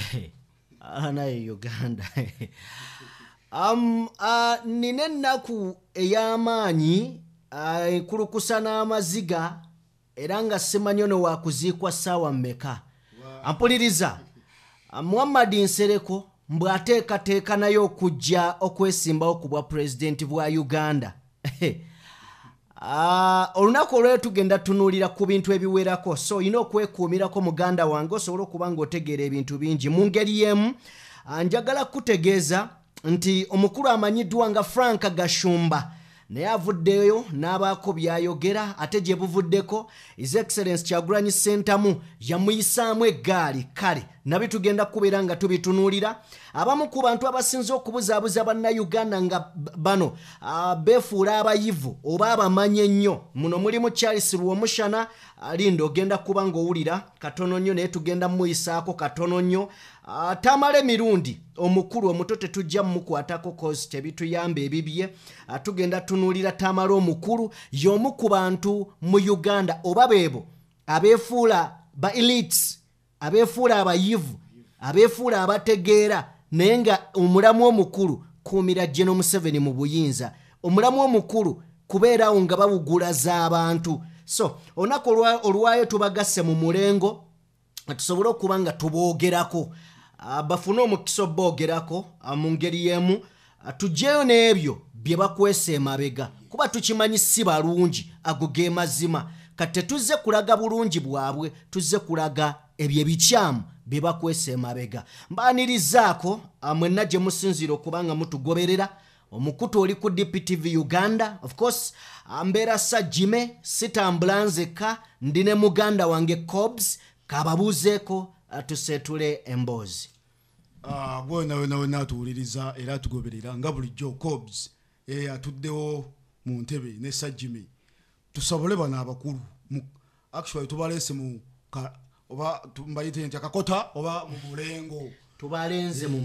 naye uganda. Um, uh, nina ennaku ey'amaanyi uh, enkulukusa n'amaziga era nga simanyi ono wakuziikwa ssaawa mmeka? Ampuliriza. Uh, muhammadi nsereko mbw'ateekateeka naye okujja okwesimbawo ku bwa pulezidenti bwa uganda olunaku olwero tugenda tunuulira ku bintu ebiwerako. So olina okwekuumirako muganda wange osobole okuba ng'otegeera ebintu bingi mu ngeri y'emu. Ah, njagala kutegeeza nti omukulu amanyiddwa nga frank gashumba. Naye avuddeyo n'abaako byayogera ate gye buvuddeko his excellence kyagulanyi sentamu yamuyisaamu eggaali. Kale nabyo tugenda kubeera nga tubitunuulira abamu ku bantu abasinze okubuzaabuza bannayuganda nga bano beefuula abayivu oba abamanyi ennyo. Muno mulimu charles lwomushana linda ogenda kuba ng'owulira katono nnyo naye tugenda mumuyisaako katono nnyo. Tamala emirundi omukulu omuto tetujja mumukwatako cause tebituyamba ebibye. Tugenda tunuulira tamala omukulu y'omu ku bantu mu uganda oba beebo abeefuula ba elites abeefuula abayivu abeefuula abategeera naye nga omulamu omukulu kuumira geno museveni mu buyinza. Omulamu omukulu kubeerawo nga bawugula z'abantu so olunaku olwa- olwayo tubagasse mu mulengo tusobole okuba nga tuboogerako. Ah, bafune omukisa oboogerako ah, mu ngeri y'emu. Ah, tugyeyo n'ebyo bye bakwesa emabega. Kuba tukimanyi si balungi ago ge mazima. Kati tetuzze kulaga bulungi bwabwe tuzze kulaga ebyo ebikyamu bye bakwesa emabega mbaanirizaako ah, mwenna gye musinziira okuba nga mutugoberera omukutu oli ku dptv uganda of course ah, mbeera sajjime sitambula nzekka ndi ne muganda wange cobs kababuuzeeko ah, tuseetule emboozi. Gwe nawe nawe natuwuliriza era atugoberera nga bulijjo cobs eh, atuddewo mu ntebe ne sajjimi tusobole bano abakulu. Actually tubaleese mu oba mbayite nti akakota oba mu mulengo. Tubalenze mu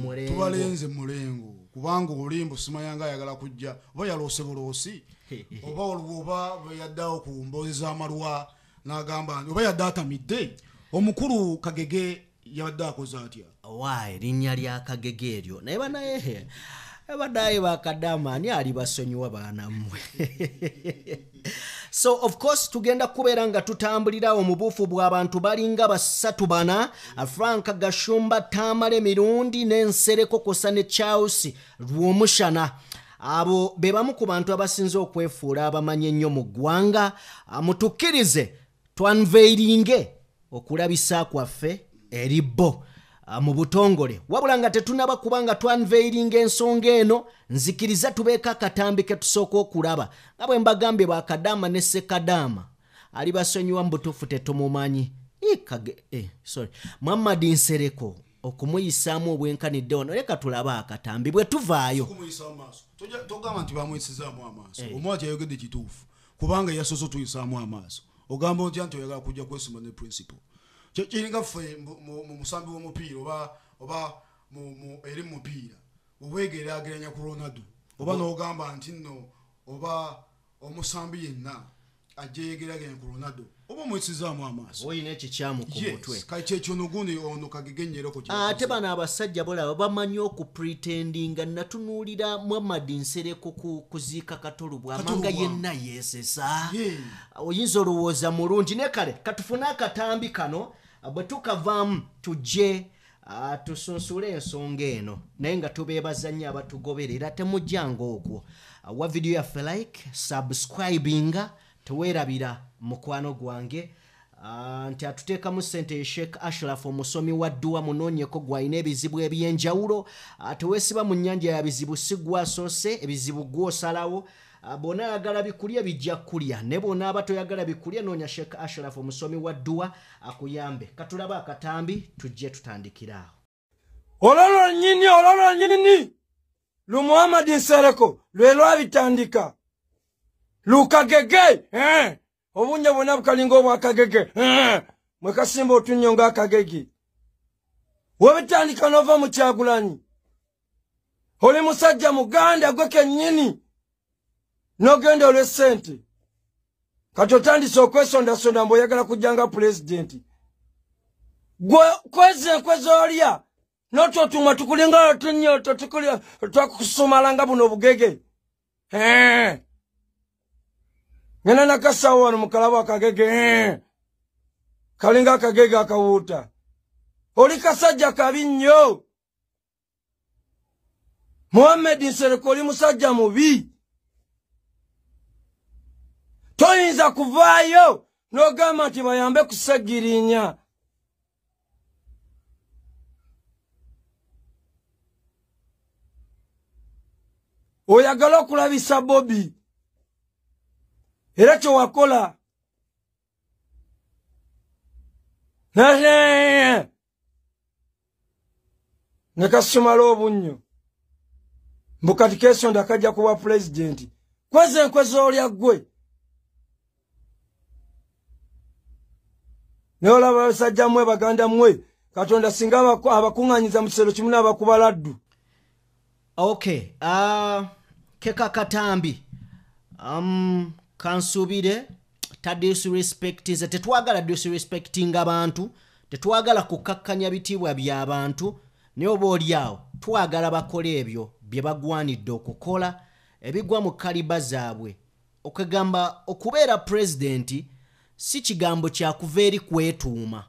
mulengo. Kubanga olimbo simayanga ayagala kujja oba yaloose buloosi oba olwo oba bwe yaddawo ku mboozi z'amalwa n'agamba nti oba yadde atamidde omukulu kagege yabadde akoze atya? Wa erinnya lyakagege eryo. Naye banaye abaddaye bakadama ani ali basonyiwa baanammwe so of course tugenda kubeera nga tutambulira omubuufu bw'abantu balinga basatu bana frank gashumba tamala emirundi n'ensereko kusa ne charles lwomushana abo be bamu ku bantu abasinze okwefuula abamanyi ennyo mu ggwanga Ah, mutukkirize twanveiringe okulabisa kwaffe eri bo mu butongole. Wabula nga tetunaba kubanga twanveiringa ensonga eno nzikiriza tubeeko akatambi ke tusooka okulaba. Nga bwe mbagambye bakadaama ne sekadaama ali basonyiwa mu butuufu tetumumanyi eh, sorry. muhammadi nsereko okumuyisaamu obwenkanidde ono. Leka tulabe akatambi bwe tuvaayo. Togamba nti bamuyisizaamu amaaso. Omwati yayogedde kituufu. Kubanga yasoose otuyisaamu amaaso. Ogamba otya nti oyagala kujja kwesima ne principal? Kye- kiringa ffe mu- mu mu musambi w'omupiira oba oba eri mu mupiira obwegeraageranya ku ronaldo oba n'ogamba nti nno oba omusambi yenna ajja yegeraageranya ku ronaldo oba omuyisizaamu amaaso. Olina ekikyamu ku mutwe. kyekyo nogundi ono kagegenyereko ate bano abasajja bolaba bamanyi okupretendinga natunuulira muhammadi nsereko ku kuziika katolubwa amanga yenna yeesesa. Oyinza olowooza mulungi? Ne kale katufune akatambi kano bwe tukavaamu tujje ah, tusunsule ensonga eno naye nga tubeebaza nnyo abatugoberera temujjanga okwo. Ah, wa vidiyo yaffe like subscribinga teweerabira mukwano gwange. Ah, nti atuteekamu ssente ye sheek ashraf omusomi wa dduwa munoonyeko gwalina ebizibu ebyenjawulo. Ah, teweesiba mu nnyanja ya bizibu si gwasoose ebizibu gwosalawo Bw'ona ayagala bikulya bijja kulya. Ne bw'onaaba toyagala bikulya noonya sheek ashraf omusomi wa dduwa akuyambe. Katulabe akatambi tujje tutandikire awo. Olwo lwennyini olwo lwennyini lu muhamadi nsereko lwe lwabitandika. Lukagege eh, obunnya bwonna bukalinga obwakagege eh, mwe kasimba otunnyo ng'akagege webitandika nova mu kyagulanyi. Oli musajja muganda gwe kennyini n'ogenda olw'essente kati otandise okwesondasonda mbw'oyagala kujjanga pulezidenti. Gwe kwezi enkwe z'olya nototuma tukulinga tukulya twakusumalanga buno bugege Eh. ngena nakasawo wano mukalabu akagege kalinga akagege akawuuta. Oli kasajja kabi nnyo. Muhammedi nsereko oli musajja mubi toyinza kuvaayo n'ogamba nti bayambe kusegirinya oyagala okulabisa bobi era kyewakola ne kasumala obunnyo. Mbu kati kesonda kajja kuba pulezidenti. Kweza enkweza olya ggwe naye olaba basajja mmwe baganda mmwe katonda singa abaku- abakuŋŋanyiza mu kisero kimu n'abakuba laddu. Okay uh, keka katambi. Um, kansubire ta disrespectinze tetwagala disrespecting abantu tetwagala kukakkanya bitiibwa by'abantu naye oba oli awo twagala bakola ebyo bye bagwanidde okukola ebigwa mu kaliba zaabwe. Okugamba okubeera pulezidenti si kigambo kyakuva eri kwetuuma.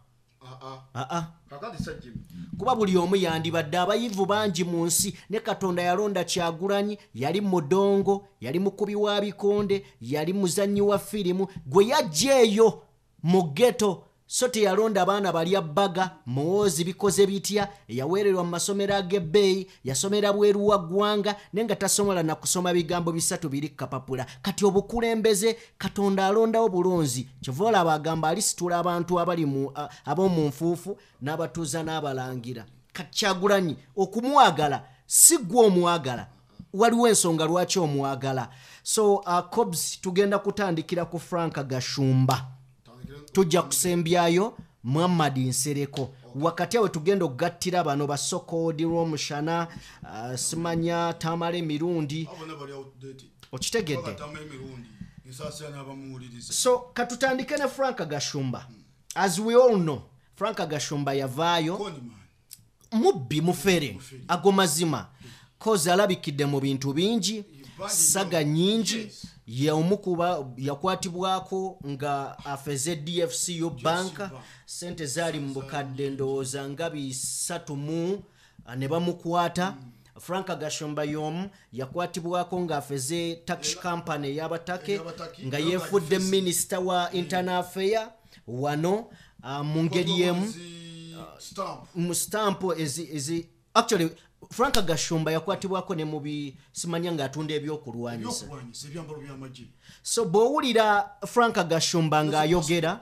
Aa kakati sajjimi kuba buli omu yandibadde abayivu bangi mu nsi ne katonda yalonda kyagulanyi yali mudongo yali mukubi wa bikonde yali muzannyi wa firimu gwe yajja eyo mu geto so teyalonda baana balya bbaga muwoozi bikoze bitya? Yaweererwa mu masomero ag'ebbeeyi yasomera bweru wa ggwanga naye nga tasomola na kusoma bigambo bisatu biri kapapula. Kati obukulembeze katonda alondawo bulonzi kyova olaba agamba alisitula abantu abali ab'omu nfuufu n'abatuuza n'abalangira. Kati kyagulanyi okumwagala si gwe omwagala. Waliwo ensonga lwaki omwagala? So uh, cobs tugenda kutandikira ku frank gashumba tujja kusembyayo muhammad nsereko. Wakati awe tugenda okugattira bano basokodi lw'omushana uh, simanya tamala emirundi okitegedde. So katutandike ne frank gashumba. As we all know frank gashumba yavaayo mubbi mufere ago mazima. Kozi alabikidde mu bintu bingi saga nyingi yeomu kuba yakwatibwako nga afeze dfcu banka sente zaali mu bukadde ndowooza nga bisatu mu ne bamukwata. Frank gashomba y'omu yakwatibwako ng'afeze tax company ey'abatake nga yeefudde agifeze. minisita wa internal affair wano ah, mu ngeri emu stamp. Mu stampu ezi ezi actually frank gashumba yakwatibwako ne mubi simanya ng'atunda ebyokulwanyisa. So bw'owulira frank gashumba ng'ayogera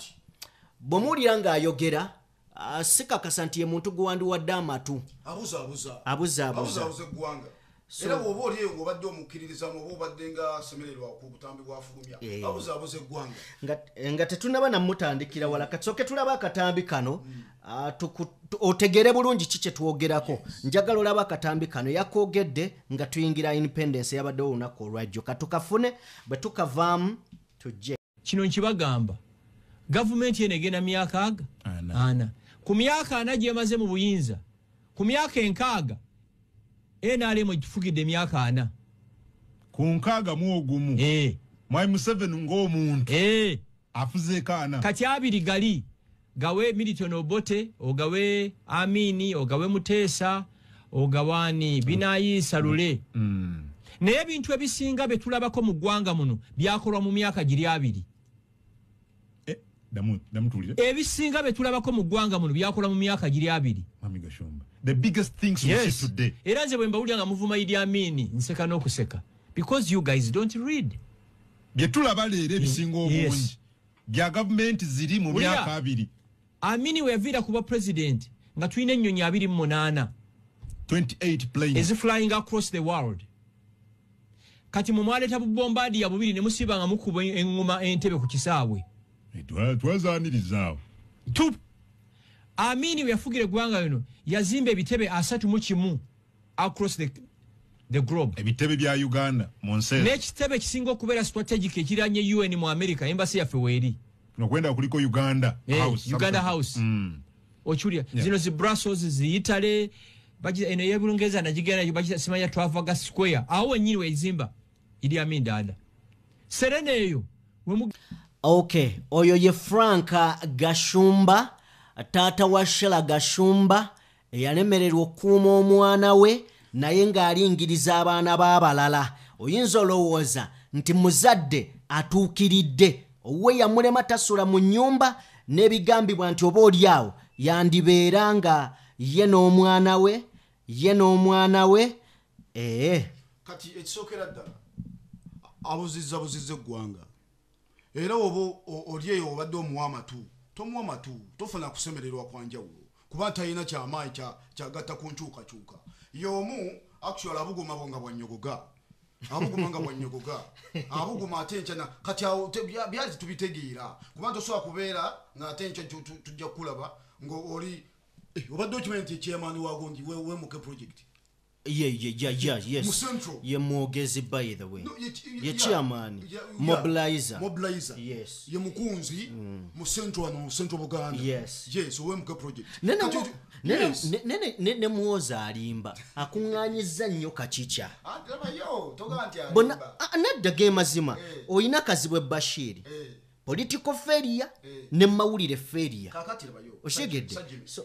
bw'omuwulira ng'ayogera ah, sikakasa nti ye muntu gwe wandiwadde amatu abuzaabuza abuzaabuza abuzaabuza eggwanga era bw'oba oli eyo ng'obadde omukkiririzamu oba obadde nga semererwa ku butambi bwafulumya Eh. abuzaabuza eggwanga. Nga, nga tetunaba namutandikira wala kasooke tulaba akatambi kano ah, tu- otegere bulungi ki kyetwogerako njagala olaba akatambi kano yakogedde nga tuyingira independence yabaddewo olunaku olwajjo. Katukafune bwe tukavaamu tujje. Kino nkibagamba gavumenti eno egenda myaka aga? Ana. ana. Ku myaka ana gyemaze mu buyinza ku myaka enkaaga nrm egifugidde emyaka ana. Ku nkaaga mu ogumu Eh, mwai museveni ng'omuntu. Eh. afuzeeko ana. Kati abiri gali gawe militon obote ogawe amini ogawe muteesa ogawaani binayiisa lule. Mm. naye ebintu ebisinga bye tulabako mu ggwanga muno byakolwa mu myaka giri abiri ebisinga bye tulabako mu ggwanga muno byakolwa mu myaka giri abiri. Mami gashomba the biggest things we yes. see today. Era nze bwe mbawulira nga muvuma idi amini nseka n'okuseka. Because you guys don't read. Bye tulaba leero ebisinga obungi bya gavumenti ziri mu myaka abiri. Amini we yaviira kuba president nga tulina ennyonyi abiri mu munaana. 28 planes. Eziflying across the world. Kati mwe mwaleeta bubombadiya bubiri ne musiba nga mukuba eŋŋuma entebe ku kisaawe Eh, twa- twazaanirizaawo tu amini we yafugira eggwanga lino yazimba ebitebe asatu mu kimu across the, the globe ebitebe bya uganda mu nsi n'ekitebe ekisinga okubeera strategic ekiranye un mu america embasi yaffe weeri nokwenda kuliko uganda Eh, house Uganda. House. Mm. okiwulira Yeah. zino zi brussels zi italy eno eyebulungereza nagigenda bakisimanya trafalgar square awo wenyini wezimba idi amin dada serena eyo ok oyo ye franka gashumba taata wa shela gashumba eyalemererwa okukuuma omwana we naye ng'alingiriza abaana b'abalala oyinza olowooza nti muzadde atuukiridde owuwe yamulema tasula mu nnyumba n'ebigambibwa nti oba oli awo yandibeera nga ye n'omwana we ye n'omwana we ee. Kati ekisookera ddala abuzizza buzizza eggwanga era oba oli eyo obadde omuwa amatu tomuwa matu tofuna kusemererwa kwa njawulo kuba talina kyamaanyi kya- kyagatta ku nkyukakyuka. Y'omu actual abuguma bwo nga bwanyogoga abuguma nga bwanyogoga abuguma ate nkyana kati awo te- bya- byazi tubitegeera kuba tosobola kubeera tu- tu- tujja kulaba ngaoli obadde okimanyi nti ekyemaani wagundi wemuke project ye mwogezi by the way. Ye- chairman. mobilizer. Yes. ye mukunzi mu central wano mu central buganda. Yes. yes owemuka project. Ne- muwoza alimba. Akuŋŋaanyiza nnyo kakica Ah, bonna alimba. ah, nedda ge mazima. Eh. olina kazibwe bashiri Eh, political failure Eh. ne mawulire labayo Okitegedde?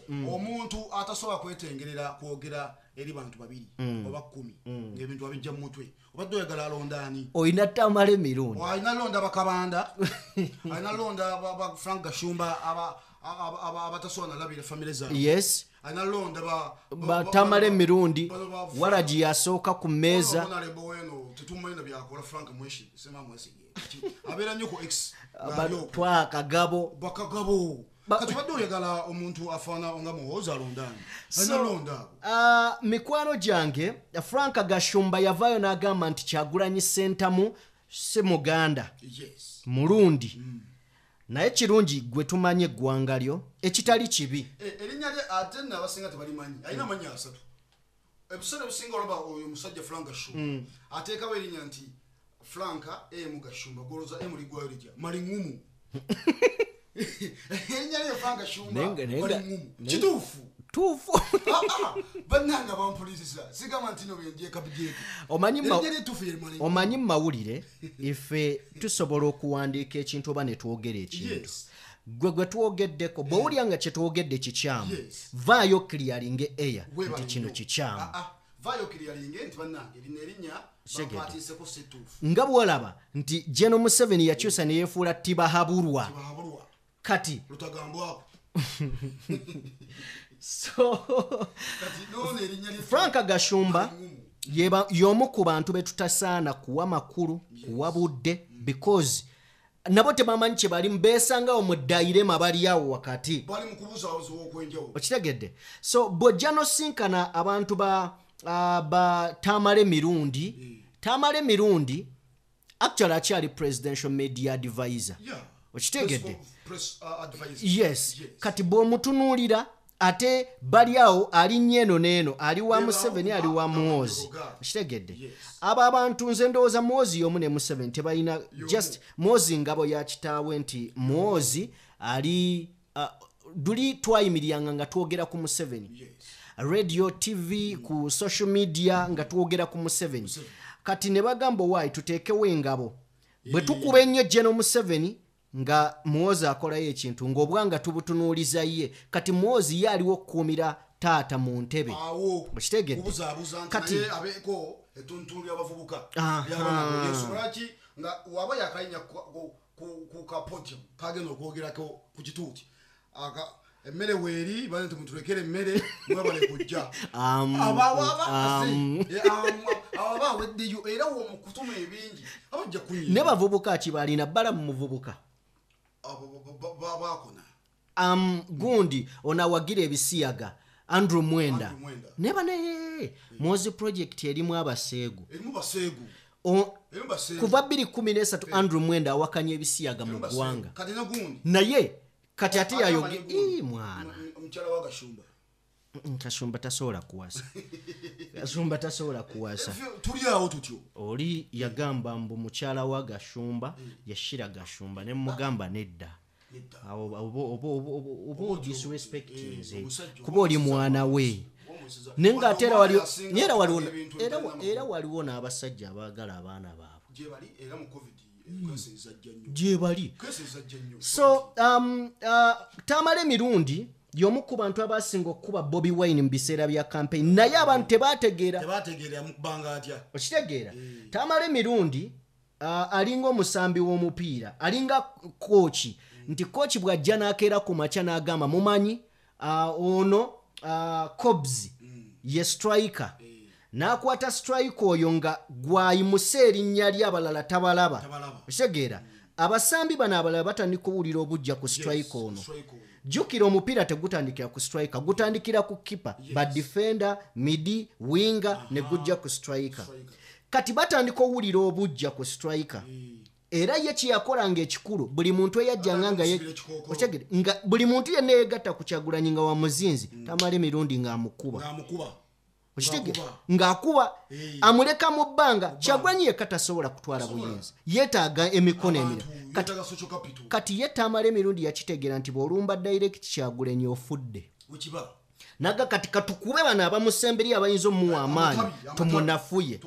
Mm. omuntu atasobola kwetengerera kwogera eri bantu babiri oba kkumi ngaebintu abijja mu mutwe. Obadde oyagala alondaani olina tamala emirundi alina londa bakabanda alina londa frank gashumba aba- aba- aba- abatasobola nalabira famire zaabwe. Yes alina londa ba- ba- ba- batamala ba- emirundi waragi yasooka ku mmeeza. twakagabo bakagabo. Ba- kati badde oyagala omuntu afaana nga muwooza alondaani So, alina londa abo ah, mikwano gyange frank gashumba yavaayo n'agamba nti kyagulanyi sentamu si muganda. Mulundi naye kirungi gwe tumanye eggwanga lyo ekitali kibi. E- erinnya lye ate nno abasinga tebalimanyi alina amannya asatu. Ebiseera ebisinga olaba oyo omusajja frank gashumba. Ateekawo erinnya nti franka emu gashumba goloza emu ligwayo lijja malingumu erinnya lye frank gashumba Nenga- nenga- malingumu kituufu tuufu Ah, ah, bannanga bampulizisa sigamba nti no byendyekabujeeko omanyi ma- erinnya lyetuufu yeri malingumu omanyi mu mawulire ife tusobola okuwandiika ekintu oba ne twogera ekintu. Yes. gwe gwe twogeddeko bw'owulya nga kyetwogedde kikyamu Yes. vaayo air Weebale nti kino kikyamu. Ah, ah, nga bwolaba nti geno museveni yakyusa ne yeefuula tibahabulwa bahabulwa kati so frank gashumba Malingumu. yeba- y'omu ku bantu be tutasaana kuwa makulu kuwa budde because nabo tebamanyi kye balimu beesangawo mu dayirema bali awo wakati okitegedde so bw'ojja nosinkana abantu ba, ba tamale mirundi tamale mirundi actually akyali presidential media advisor. Okitegedde? Uh, Yes. kati bw'omutunuulira ate bali awo alinnyo eno n'eno ali wa museveni ali wa muwozi okitegedde Yes. abo abantu nze ndowooza muwozi y'omu ne museveni tebalina just muwozi ngabo ya kitaawe nti muwozi ali luli twayimiriranga nga twogera ku museveni radio tv ku social media nga twogera ku museveni kati ne bagamba owaayi tuteekewo engabo. Bwe tukuba ennyo geno museveni nga muwozi akolayo ekintu ng'obwanga tubutunuuliza ye. Kati muwozi ye aliwo okukuumira taata mu ntebe. Awo Okitegedde? kubuzaabuza nti Kati- naye abeeko etuntu lyabavubuka ensolaki nga waba yakalinya ku- kapodium kagenda okwogerako ku kituuti. Emmere weeri bane tumutulekere emmere mwebale kujja. Um, um. ababa aweddeyo era wo mu kutuma ebingi. Abajja ne kunyiiba bavubuka ki balina bala mu muvubuka Abo ba- ba- ba- baakona um, gundi ono awagira ebisiyaga. Andrew mwenda. Naye muwozi project erimu abaseegu kuva 213 andrew mwenda awakanya ebisiyaga mu ggwanga. Naye kati ate yayoge mwana. Gundi, omukyala wa gashumba. Mm, kasumba tasobola kuwasa. Kasumba tasobola kuwasa. Ffe tuli awo tutyo. Oli yagamba mbu mukyala wa gashumba yashira gashumba ne mugamba nedda. Oba- odisrespectinze omusajja, kuba oli mwana we. naye ngaate era waliwo n'abasajja abaagala abaana baabwe. Gye bali ezajja nnyo so um, uh, tamala emirundi y'omu ku bantu abasinga okukuba bobi wine mu biseera bya campaign naye abantu tebategeera. Okitegeera. Tamala emirundi uh, alinga omusambi w'omupiira alinga kooki nti kooki bw'ajja n'akeera ku makya n'agamba mumanyi uh, ono uh, cobs ye striker. N'akwata strike oyo nga gwayimuse erinnya lyabalala tabalaba. Okitegeera abasambi bano abalala batandika okuwulira obujja ku strike ono. strike jjukira omupiira tegutandikira ku striker gutandikira ku kipa badefender midi winga ne gujja ku striker. Kati batandika owulira obujja ku striker. Era ye kyeyakolanga ekikulu buli muntu eyajjanga nga buli muntu yenna yegatta ku kyagulanyi nga wa muzinzi tamala emirundi ng'amukuba okitegere Ng'akuba. amuleka mu bbanga. Kyagulanyi yekka tasobola kutwala buyinza. Yeetaaga emikono emira kati, ye tamala emirundi yakitegeera nti bw'olumba direct kyagulanyi ofudde. Naga kati katukube bano abamusemberi abayinza omuwa amaanyi tumunafuye.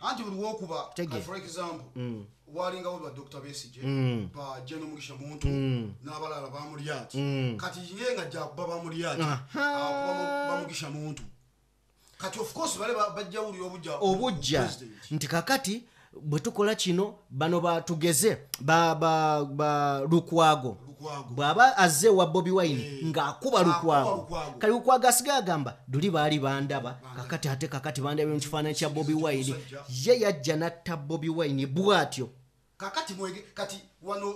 Anti buli wokuba Tegere. for example walingawo ba dr. Besige ba jeno mugisha muntu n'abalala bamulyati kati ye nga jakuba bamulyati bamugisha muntu kati of course bale ba- bajja wulira obujja obujja. Nti kakati bwe tukola kino bano batugeze ba, lukwago. Bw'aba azze wa bobi wine ng'akuba lukwago. Kali lukwago asigaye agamba luli baali bandaba. Kakati ate kakati bandabye mu kifaananyi kya bobi wine. ye yajja n'atta bobi wine bw'atyo. Kakati mwege kati wano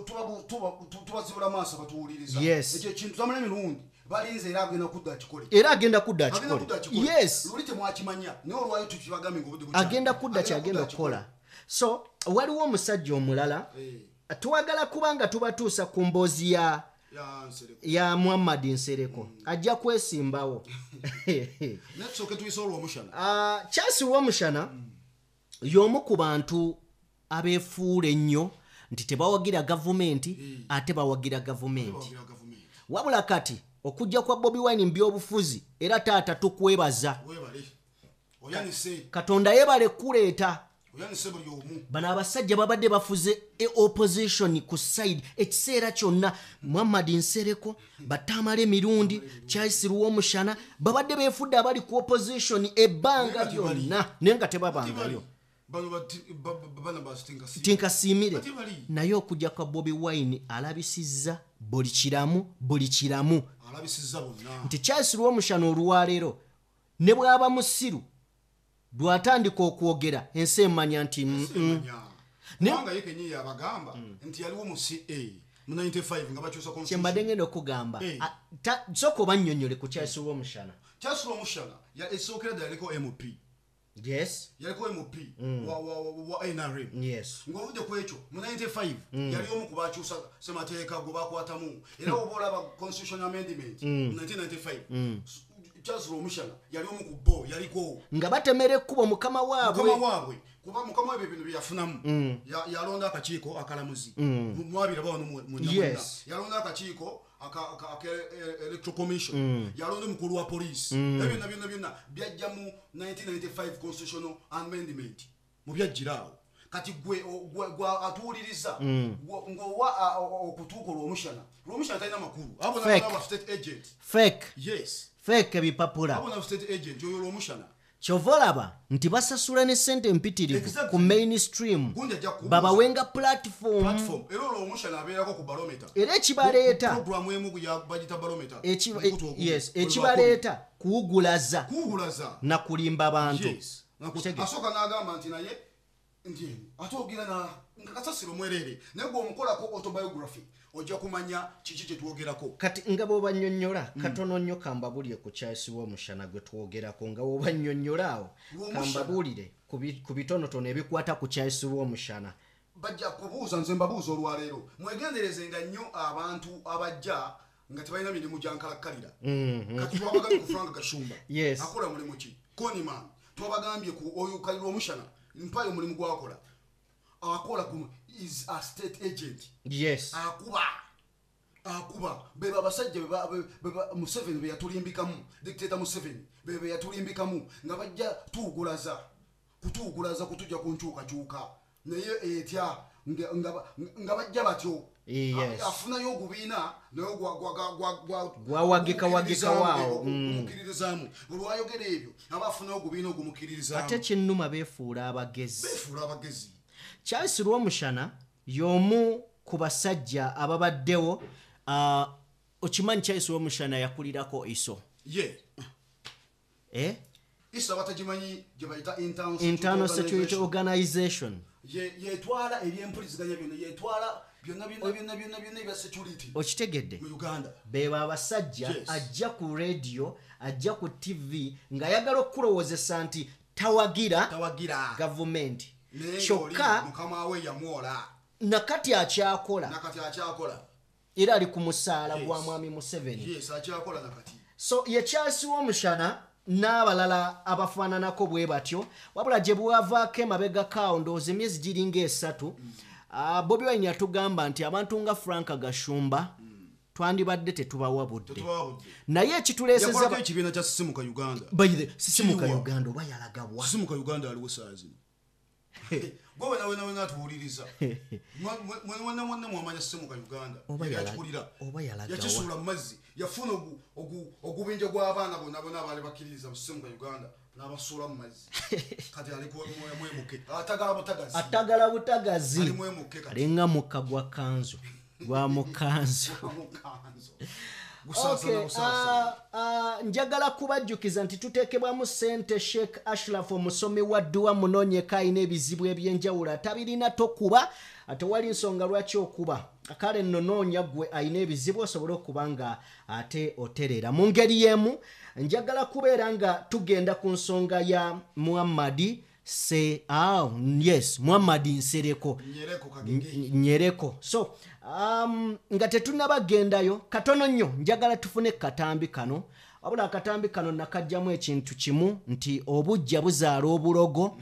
tubazibula maaso batuwuliriza. Ekyo ekintu tamala emirundi balinze era agenda kudda akikole era agenda kudda akikole yes. Luli temwakimanya. Naye olwayo tukibagambe nga obudde bukyali. agenda kudda kyagenda okukola so waliwo omusajja omulala Eh, twagala kuba nga tubatuusa ku mboozi ya ya Nsereko. ya muhammad nsereko. Ajja kwesimbawo. Tuyise olwomushana Ah, womushana y'omu ku bantu abeefuula ennyo nti tebawagira gavumenti ate bawagira gavumenti. Bawagira gavumenti. Wabula kati okujja kwa bobi wine mu byobufuzi era taata tukwebaza. Katonda yebale kuleeta. Bano abasajja babadde bafuze e opposition ku side ekiseera kyonna. Muhammad nsereko batamala emirundi charles lwomushana babadde beefudde abali ku opposition ebbanga lyonna. Naye nga tebabangayo. Tinkasiimire naye okujja kwa bobi wine alabisizza buli kiramu buli kiramu nti charles lwomushana olwaleero ne bw'aba musiru lwatandika okwogera ensi emmanya nti mm, mm. Semanya. kubanga ye kenyini yabagamba nti yaliwo mu ca mu 95 nga bakyusa kyembadde ngenda okugamba Eh. Ta- sooka obannyonnyole ku charles lwomushana kyasula omushana esookera ddala yaliko mp yes. Yaliko mp wa- wa- wa- wa nrm yes. Ng'ovudde ku ekyo mu 95 yali omu ku bakyusa semateeka gwe bakwatamu. Era oba olaba constitution amendment mu 1995 charles omushana yali omu ku bo yaliko nga batemera ekkubo mukama mukama waabwe waabwe kuba mukama waabwe ebintu byeyafunamu Ya- yalonda akakiiko akalamuzi. Mu- mwabiraba wano mu-. Yes. yalonda akakiiko aka- aka- aka e- electoral commission yalonda omukulu wa poliisi ebyo byonna byonna byonna byajja mu 1995 constitutional amendment. Mu byajjiraawo kati gwe o- gwe- gwe atuwuliriza. Gwe- ng'owa a- o- okutuuka olw'omushana. Lw'omushana talina makulu. Fake. abona state agent. Fake. Yes. Fake ebipapula. Abona state agent oyo olw'omushana kyova olaba nti basasula ne sente empitirivu ku mainstream. Babawenga platform. Era ekibaleeta. Ekibaleeta kuwugulaza. Na kulimba bantu asooka n'agamba nti naye nti ate ogira na nga kasasiro mwerere. Naye gwe omukolako autobiography ojja kumanya kiki kye twogerako. Kati nga bwobanyonnyola katono nnyo kambabulire ku kyasi w'omushana gwe twogerako nga bwobanyonnyola awo kambabulire ku bi- ku bitonotono ebikwata ku kyasi w'omushana bajja kubuuza nze mbabuuza olwaleero. Mwegenderezenga nnyo abantu abajja nga tebalina mirimu gyankalakkalira. Kati twabagambye ku franga gashumba. Akola mulimu ki? Coniman twabagambye ku oyo kalira omushana mpayo omulimu gwakola. Akola ku is a state agent. Yes. Akuba. Akuba. Beba abasajja museveni be yatulimbikamu. Dictator museveni be be yatulimbikamu. Nga bajja tuugulaza kutuugulaza kutujja ku nkyukakyuka naye etya? Nga- nga ba- nga bajja batyo. Yes. A- afunayo ogubiina naye gwa- gwa- gwa- gwa- gwa- Gwawagika wagika waawo, ogu- mm. olwayogera ebyo aba afunayo ogubiina ate ogumukkiririzaamu kinnuma beefuula abagezi. Beefuula abagezi charles lwomushana y'omu ku basajja ababaddewo uh, okimanyi charles lwomushana yakulirako iso eh? internal security Organization. organization. Ye- yetwala ebyempuliziganya byonna yetwala byonna byonna byonna byonna byonna ebya security. Okitegedde? Mu uganda. Beebo abasajja Yes. ajja ku radio ajja ku tv ng'ayagala okukulowoozesa nti tawagira tawagira. gavumenti kyokka mukama we yamwola. nakati akyakola? Era ali ku musaala gwa mwami museveni. So ye charles womushana n'abalala abafaananako bwe batyo wabula gye bwavaako emabegakaawo ndowooza emyezi giringa esatu Ah, bobi wine yatugamba nti abantu nga frank gashumba twandibadde tetubawa budde. Tetwabudde naye ekituleeseza sisimuka uganda. Oba yalagawa sisimuka uganda aliwo saa zino gwe wena wena wena atuwuliriza. Mwena mwena mwamanya sisimuka uganda. Oba Yali yala- akikulira oba yalagawa. yakisuula mu mazzi. Yafuna ogu- ogu- ogubinja gw'abaana bonna bonna abaali bakkiririza mu sisimuka uganda n'abasuula mu mazzi. Kati ali mwemuke atagala butagazi. Alinga mukka gwa kanzu gwa mukanzu ah, ah, njagala kubajjukiza nti tuteekebwamu ssente sheikh ashraf omusomi wa dduwa munoonyeka alina ebizibu ebyenjawulo. Atabirina tokuba tewali nsonga lwaki okuba? Kale nno noonya gwe alina ebizibu osobole okuba nga ate oterera. Mu ngeri y'emu njagala kubeera nga tugenda ku nsonga ya muhammadi se ah, yes muhammadi nsereko. Nyereko. So nga tetunabagendayo katono nnyo njagala tufune katambi kano. Wabula akatambi kano nakajjamu ekintu kimu nti obujja buzaala obulogo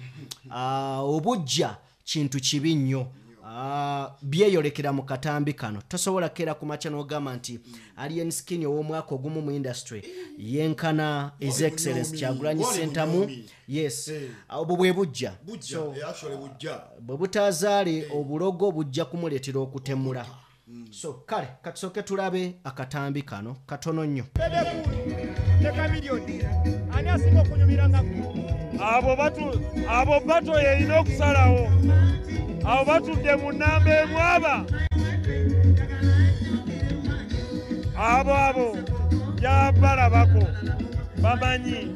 uh, obujja kintu kibi nnyo byeyolekera mu katambi kano. Tosobola keera ku makya n'ogamba nti alien skin ow'omwaka ogumu mu industry. Yenkana his Wali excellence kyagulanyi sentamu yes. Eh. obwo bwe bujja. Bujja eh, actually bujja. bwe butazaale obulogo bujja kumuleetera okutemula. So kale katusooke tulabe akatambi kano katono nnyo. Teka miliyoni ani asinga okunyumiranga abo bato yeyina okusalawo. Abo batudde mu nnamba emu aba. Abo abo byabalabako bamanyi.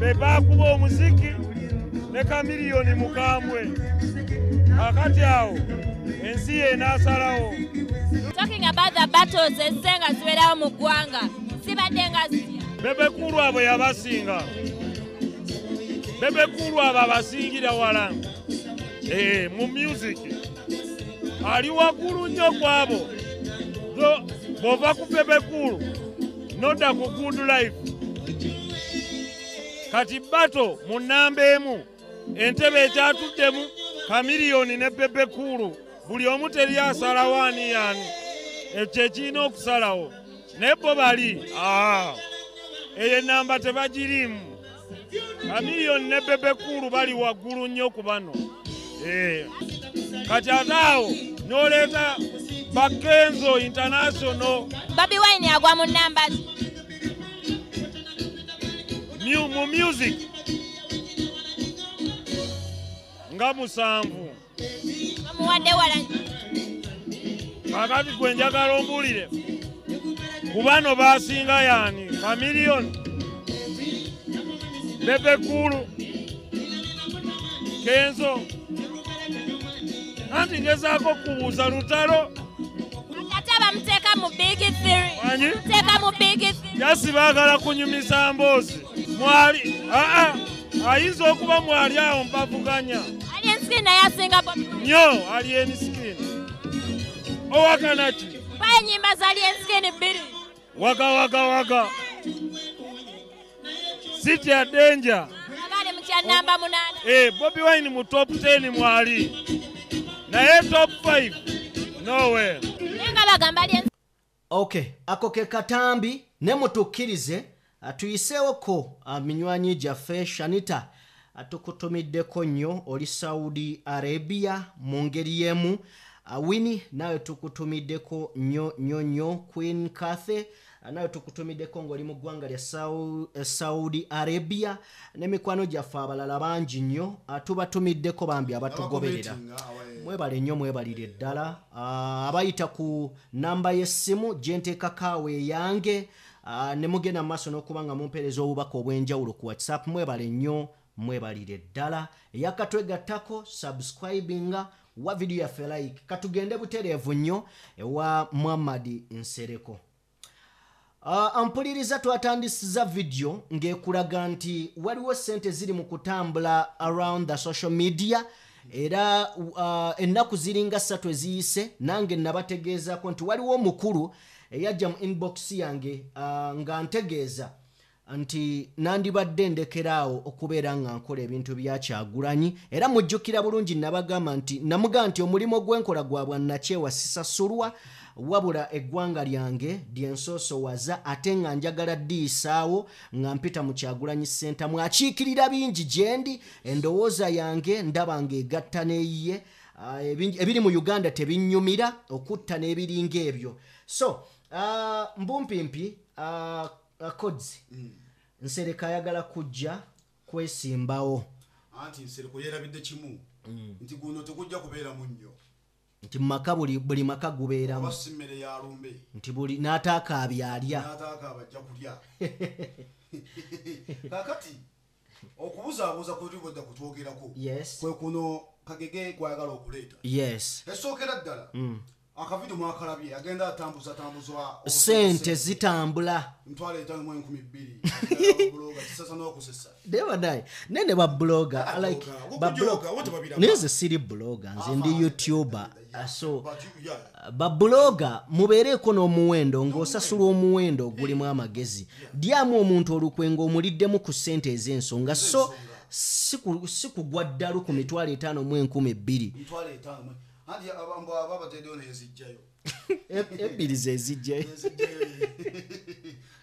Be bakuba omuziki ne kamiliyoni mukambwe akati awo ensi yenaasalawo talking about the battles ezze nga zibeerawo mu ggwanga sibadde nga bebekulu abo yabasinga bebekulu abo abasingira wala. Eh, mu music. Ali waggulu nnyo kwabo so bw'ova ku bebekulu nodda ku good life. Kati bato mu nnamba emu entebe ekyatuddemu kamiliyoni ne bebekulu. Buli omu teri asalawo ani yaani ekyo ekirina okusalawo. Naye bo bali aa eyo enamba tebagirimu kamiliyoni ne bebekulu bali waggulu nnyo ku bano. Eh. kati ate awo n'oleeta bakenzo international. Bobi wine yagwa mu nnamba zi. Mu mu music. Nga musanvu. Bamuwadde wala kakati gwe njagala ombuulire ku bano baasinga yaani kamiliyoni bebekulu kenzo anti ngezaako kubuuza lutalo. Ate bamuteeka mu big theory Wanyi? muteeka mu big theory jasi baagala kunyumisa mboozi. Mwali aa ayinza okuba mwali awo mpavuganya. Alienskin naye asinga bobi wine nnyo alien skin owakanaki mpaye ennyimba za alienskin bbiri waga waga waga denja nnamba munaana. Eh, Bobi Wine mu top 10 mwali. Naye top 5 nowhere. Naye nga bagamba lye ok ako ke katambi ne mutukkirize ah, tuyiseewoko ah, minywanyi gyaffe shanita ah, tukutumiddeko nnyo oli saudi arabia mu ngeri y'emu. Wini nawe tukutumiddeko nnyo nnyo nnyo queen cathe nawe tukutumiddeko ng'oli mu ggwanga lya eh, saudi arabia n'emikwano gyaffe abalala bangi nnyo ah, tubatumiddeko bambi abatugoberera. Awa- mwebale nnyo mwebalire ddala. Ah, abayita ku namba y'essimu gye nteekako awo eyange Ah, ne mugenda mu maaso n'okuba nga mumpeereza obubaka obw'enjawulo ku whatsapp mwebale nnyo mwebalire ddala. Eyakatwegattako subscribinga wa vidiyo yaffe like. Katugende butereevu nnyo ewa muhammadi nsereko Uh, mpuliriza twatandisiza vidiyo ng'ekulaga nti waliwo sente ziri mu kutambula around the social media era uh, ennaku ziringa ssatu eziyise nange nabategeezako nti waliwo omukulu eyajja mu inbox yange uh, nga ntegeeza nti nandibadde ndekeraawo okubeera nga nkola ebintu byakyagulanyi era mujjukira bulungi nabagamba nti namugaa nti omulimu gwenkola gwa bwannakyewa sisasulwa wabula eggwanga lyange lyensoosowaza ate nga njagala ddiyisaawo nga mpita mu kyagulanyi senta mwakiikirira bingi gyendi endowooza yange ndaba nga egatta neeyiye Ah, ebingi- ebiri mu uganda tebinnyumira okutta n'ebiringa ebyo. So mbumpimpi kodzi nsereka ayagala kujja kwesimbawo. Anti nsereko yeerabidde kimu. Nti guno tegujja kubeeramu nnyo nti mu maka buli, maka gubeeramu. Oba si mmere ya lumbe. Nti buli n'ataakaabya alya n'ataaka abajja kulya. Kakati okubuzaabuuza kwetubodda kutwogerako kwe kuno kagege kwayagala okuleeta. Esookera ddala akavidio mwakalabye agenda atambuza tambuzwa sente zitambula. Mtwalo etaano mu enkumi bbiri. Debadaye nene babuloga Ah, like naye nze siri buloga nze ndi youtuber. Ah, so babuloga mubeereeko n'omuwendo ng'osasula omuwendo ogulimu amagezi. Dyamu omuntu olukwe ng'omuliddemu ku ssente ez'ensonga. So si ku- si kugwa ddalu ku mitwalo etaano mu enkumi bbiri anti abambu aba bateddeyo neyezijjayo ebbiri ze zijje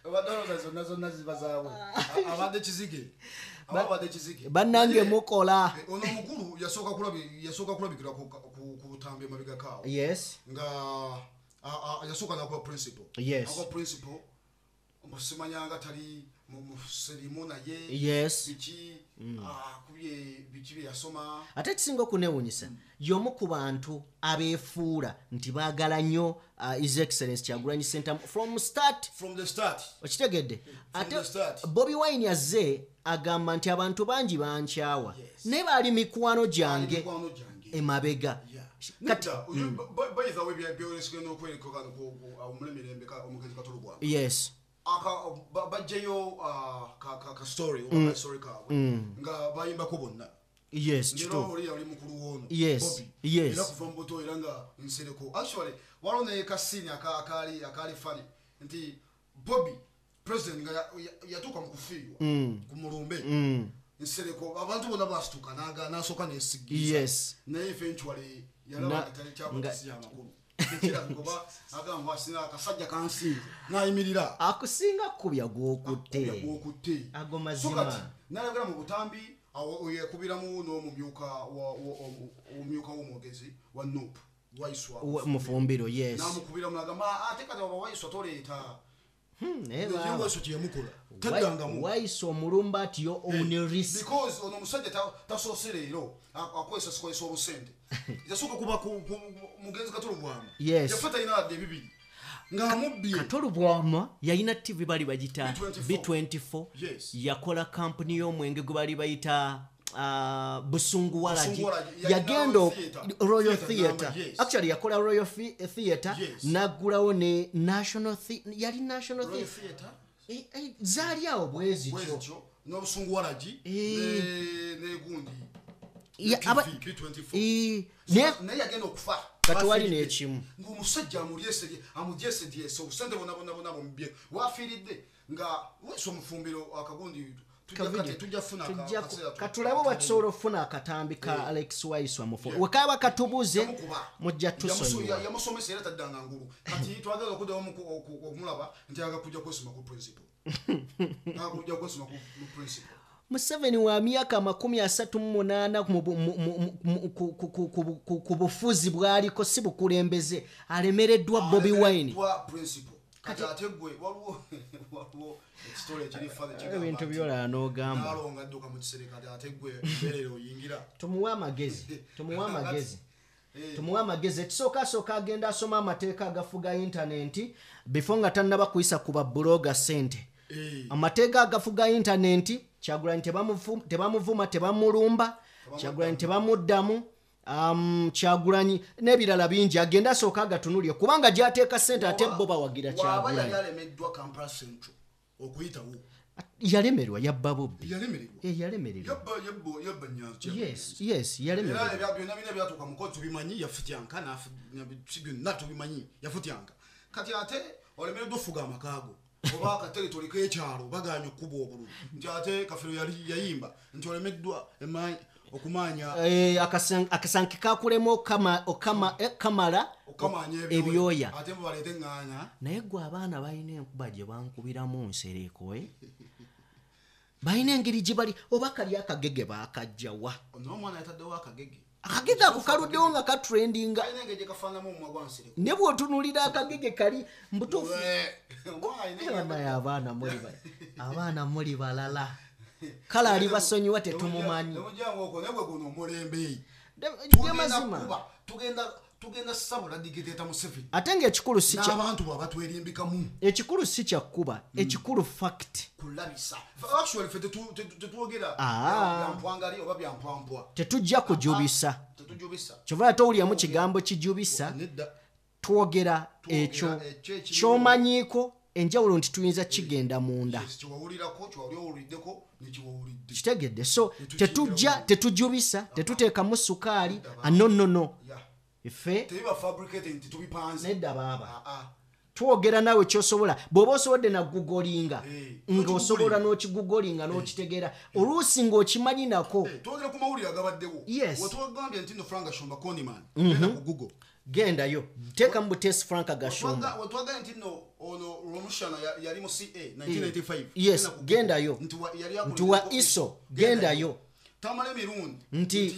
abadaloza zonna zonna ziba zaabwe. A- abadde kizige. Ababadde kizige. Bannange mukola. eh, ono omukulu yasooka kulabi- yasooka kulabikira ku- butambi emabegakaawo yes. Nga yasooka nakuba principal. Yes. akuba principal musimanyanga tali mu- mu serimu naye yes biki akubye biki bye yasoma ate kisinga okunewunyisa y'omu ku bantu abeefuula nti baagala nnyo uh, his excellence kyagulanyi center from start from the start okitegedde ate bobi wine azze agamba nti abantu bangi bankyawa naye baali mikwano gyange emabega bwange yes bajjayo ah, ka- ka- ka story oba ka story kaabwe nga bayimbako bonna. Oli mukulu woono era kuva mu buto era nga nsereko. Actually waliwo naye kasini aka- akaali fani nti bobi president nga ya- ya- yatuuka mu kufiirwa Mm. ku mulumbe. Nsereko abantu bonna basituka nasooka nesigiriza. Yes. naye eventually Na- yalaba nga tali nga- kyabatisi amakulu ekiragoba agamba asina akasajja kansinze nayimirira. Akusinga kkubya gwokutte. Okutte Ago mazima. nayagala mu butambi yakubiramu n'omumyuka omumyuka w'omwogezi wa nop waiswa. Wa- mufumbiro yes. Namukubiramu nagamba ate kati oba waiswa toleeta naye baaba. waiswa kyeyamukola taddangamu waisa omulumba ati yo own risk because ono omusajja ta- tasoose leero akozesa sikozesa obusente yasooka kuba ku- ku- mugenzi katolo bwama Yes. yafe talina adde ebibiri ng'amubbye katolubwama yalina tv bali bagita B24. b24 Yes. yakola kampuni y'omwenge gwe bali bayita busunguwalagi Busunguwalagi. Yagenda Royal Theatre. actually yakola royal theatre naggulawo ne national yali national. Eh, eh, zaali awo bwezityo n'obusunguwalagi Eh. ne- negundi Ya- aba- p24 naye yagenda okufa Kati wali Wafiiridde. n'ekimu. amulyesedye amugyesedyese obusente bonna bumubye wafiiridde nga wesa omufumbiro akagundi Katulabe bwe tusobola okufuna akatambi ka alex waiswa mufu. Wekaba katubuze mujja Yamusu- tusonyiwa ya- yamusomesa era taddanga ngulu. Kati twagala okuddamu okumulaba nti aga kujja kwesoma ku principal. Aga kujja kwesoma ku mu principal. Museveni wa myaka makumi asatu mu munaana ku- bufuzi bw'aliko si bukulembeze. Alemereddwa bobi wine. principal kati ate gwe waliwo waliwo ekitole ekiri fale ebintu byolala n'ogamba. Nalonga adduka mu kisere kati ate gwe mbeerere oyingira. Tumuwe amagezi tumuwe amagezi. Eh. tumuwe amagezi. Ekisookasooka agenda asoma amateeka agafuga intaneti before nga tannaba kuyisa ku babuloga sente Eh. amateeka agafuga intaneti kyagulanyi tebamuvuma tebamulumba kyagulanyi tebamuddamu kyagulanyi n'ebirala bingi agenda asooka agatunulye kubanga gyateeka sente ate bo bawagira kyagulanyi. yalemerwa yabba bubbi. Yalemererwa? Eh, kati ate olemereddwa ofuga amakaago oba k'ekyalo obululu. Nti ate kafero yayimba nti olemeddwa okumanya Eh, akasan- akasanke kakulema okama- okama- eh, ebyoya. naye gwe abaana balina enkuba gye bankubiramu nsereko e balina engeri gye bali oba kali akagege yataddewo akagege. Ako kaluddewo nga katrendinga. Ne bw'otunulira akagege kali mbutuufu. Abaana muli balala kale ali basonyiwa tetumumanyi. Nemujanga okwo naye bwe guno omulembe. Ge mazima. tugenda sabula digiteta museveni. Ate ngaekikulu si n'abantu bwaba twerimbikamu ekikulu si kyakkuba ekikulu fact. Kulabisa. Actually fe tetwogera Ah. byampwangali oba byampwampwa tetujja kujubisa. kyova towuliramu kigambo kijubisa twogera ekyo kyomanyiiko enjawulo nti tuyinza kigenda munda. Kitegedde. So tetujja tetujubisa tetuteekamu sukaali. Anonono nti tubipanze. Nedda baaba. Ah, ah. twogera naawe kyosobola. Bw'oba osobodde nagugolinga Eh, ng'osobola n'okigugolinga n'okitegeera. Oluusi ng'okimanyi nako. Eh, twogera ku mawulire agabaddewo Yes. wetwagambye nti no franga shomba coniman genda ku google gendayo teekamu butesi frank gashumba. mu 1995 Yes, gendayo. Nti wa- iso Gendayo. Nti-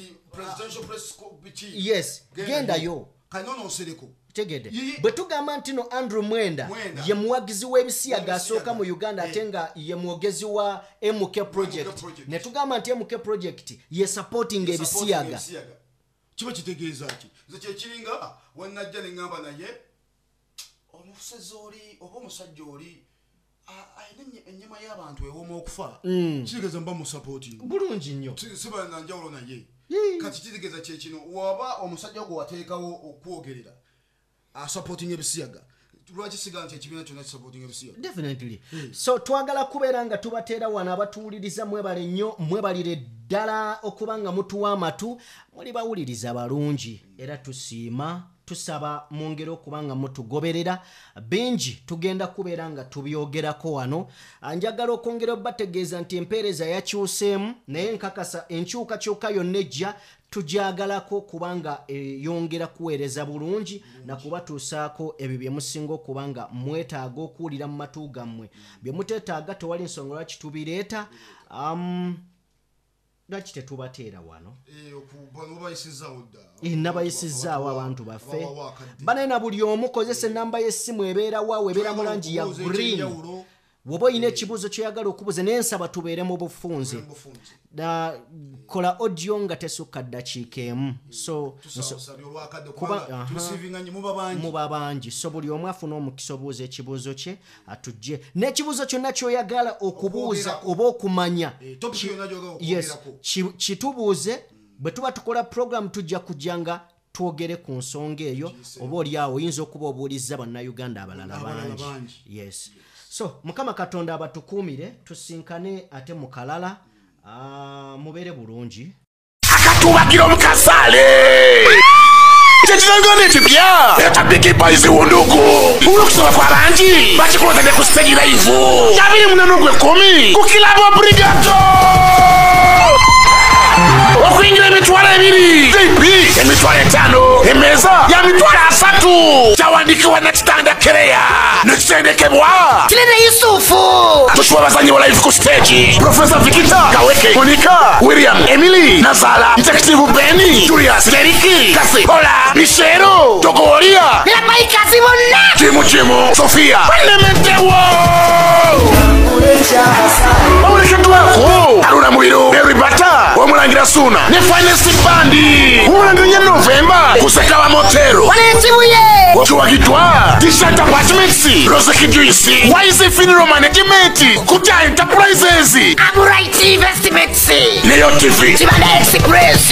yes gendayo Ye- bwe tugamba nti no andrew mwenda ye muwagizi w'ebisiyaga W'ebisiyaga. asooka mu uganda ate nga ye mwogezi wa mk project. ne tugamba nti mk project ye supporting ebisiyaga kiba kitegeeza ki? Nze kyekiringa wenajja neŋŋamba naye omusezi oli oba omusajja oli alina ennyama y'abantu ewooma okufa? Mm. kitegeeza mba musapooting bulungi nnyo. Siba nanjawulo naye. Kati kitegeeza kyekino waba omusajja gwe wateekawo okwogerera asapootinga ebisiyaga lwaki siga nti ekibiina kyonna kisapootinga ebisiyaga definitely. So twagala kubeera nga tubateera wano abatuwuliriza mwebale nnyo mwebalire ddala okuba nga mutuwa amatu muli bawuliriza balungi. Era tusiima tusaba mwongere okuba nga mutugoberera. Bingi tugenda kubeera nga tubyogerako wano. Njagala okwongera obategeeza nti empeereza yakyuseemu naye nkakasa enkyukakyuka yonna ejja tujagalako kubanga eh, yongera kuweereza bulungi nakubatuusaako ebyo bye musinga okuba nga mwetaaga okuwulira mu matu gammwe. Bye muteetaaga tewali nsonga lwaki tubireeta? Um, lwaki tetubateera wano? Dda. Eh, nabayisizaawo abantu baffe. Banaye na buli omu kozesa enamba y'essimu ebeerawawo ebeera mu langi ya green woba olina ekibuuzo kyoyagala okubuuza naye nsaba tubeere mu bufunze. Na- kola audio nga tesukka ddakiika emu. So Tusabasabye olwakadde Kuba- kubanga aha. tureceivinga nnyo muba bangi. So buli omu afuna omukisa obuuza ekibuuzo kye atujje. N'ekibuuzo kyonna kyoyagala okubuuza oba okumanya Eh, yes kitubuuze bwe tuba tukola program tujja kujja nga twogere ku nsonga eyo oba oli awo oyinza okuba obuuliza bannayuganda abalala bangi. bangi. yes so mukama katonda abatukuumire tusinkane ate mukalala mubeere bulungi. Akatubagira omukasaale ekitongole ekipya etabikibaiziwunduku olwokusoma kukilabo brigato okwingira emitwalo ebiri. Jp emitwalo emeza. Ya mitwalo asatu. Kyawandikiwa na kurekerera nitendekebwa kilene yusufu. Tushwa bazanyi wa life ku stage profesa vikita kaweke monika william emily nazala detective beni julius leriki kasi hola mishero togoria lapaikasi bonna chimuchimu sofia panemetewo omuleketu wako haruna muliro eribata omulangira suna. Ne finance bandi omulangira novemba. Kuseka wa motero wanetibuye okiwagitwa t-shirt apartments rose kijuisi. Wise funeral management kuta enterprises. Amuright investments neyo tv tibanda express